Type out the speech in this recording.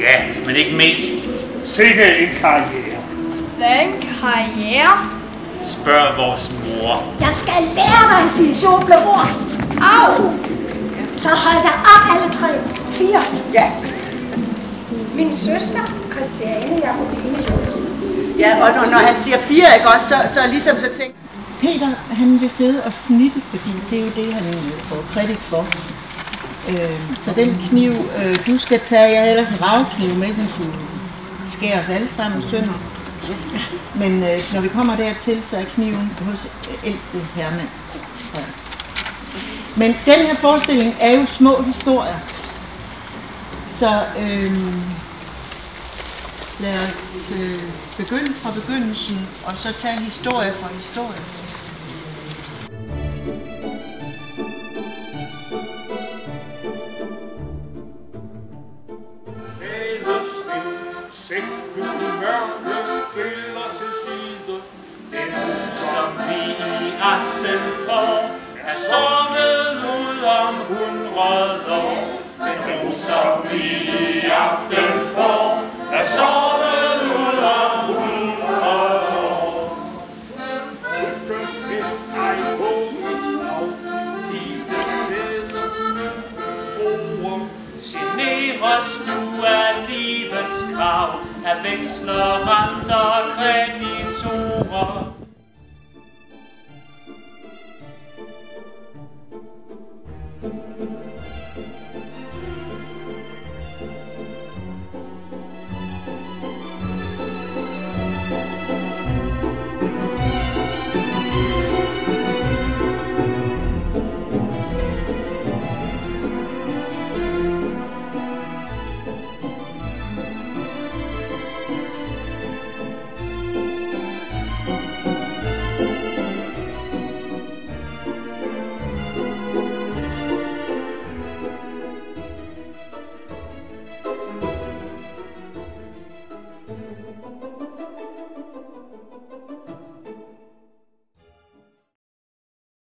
Ja, men ikke mest. Sikke en karriere. Hvad en karriere? Spørg vores mor. Jeg skal lære dig at sige sjofle ord. Au! Så hold dig op alle tre. Fire. Ja, Min søster, Christiane Jacobine Jørgensen. ja og når, når han siger fire, ikke også, så, så ligesom så tænker Peter, han vil sidde og snitte, fordi det er jo det, han får kredit for. Øh, så den kniv, øh, du skal tage, jeg havde ellers en ravkniv med, som kunne skære os alle sammen sønder. Men øh, når vi kommer dertil, så er kniven hos ældste herremand. Ja. Men den her forestilling er jo små historier. Så øh, lad os øh, begynde fra begyndelsen, og så tage historie for historie. Mørke føler til side. nu som vi i aften får, er sovet ud om hundrede år. Det nu, som vi i aften får, Generes du af livets krav, af veksler, renter og kreditorer.